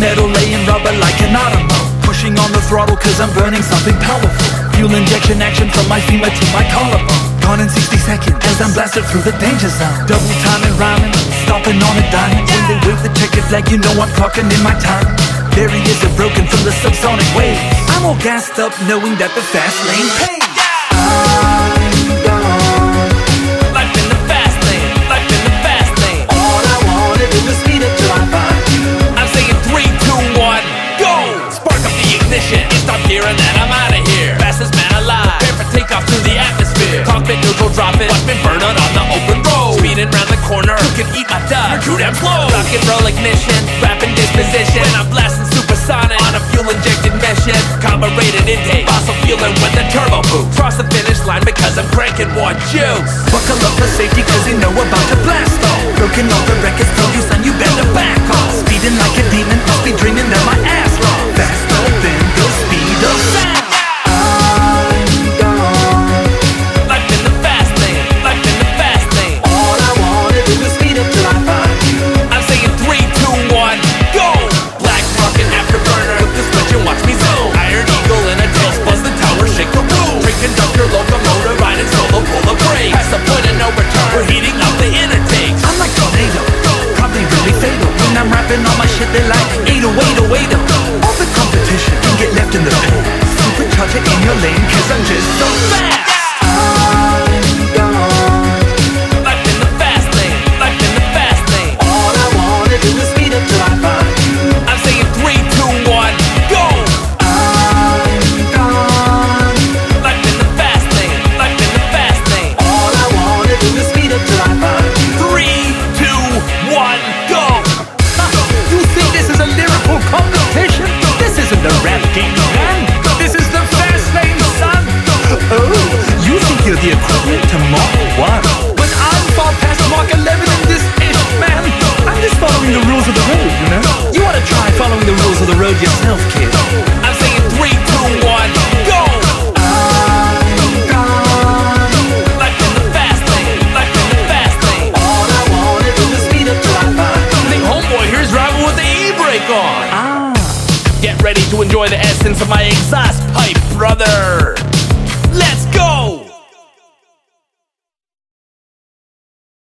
metal laying rubber like an automo Pushing on the throttle cause I'm burning something powerful. Fuel injection action from my femur to my collarbone. Gone in 60 seconds as I'm blasted through the danger zone. Double timing rhyming, stopping on a dime. When they wave the checkered flag you know I'm clocking in my time. Barriers are broken from the subsonic waves. I'm all gassed up knowing that the fast lane pays. Yeah. You're too damn slow. Rock and roll ignition, rapid disposition. When I'm blasting supersonic on a fuel injected mission. Carbureted intake, fossil fueling with the turbo boost. Cross the finish line because I'm cranking more juice. Buckle up for safety cause you know about to blast off. Broken all the records, told you son you better 1. But I'm far past Mach 11 in this ish, man. I'm just following the rules of the road, you know? You ought to try following the rules of the road yourself, kid. I'm saying three, two, one, go! Life in the fast lane, life in the fast lane. All I wanna do is speed up till I find you. Think homeboy here's driving with the e-brake on. Ah. Get ready to enjoy the essence of my exhaust pipe, brother.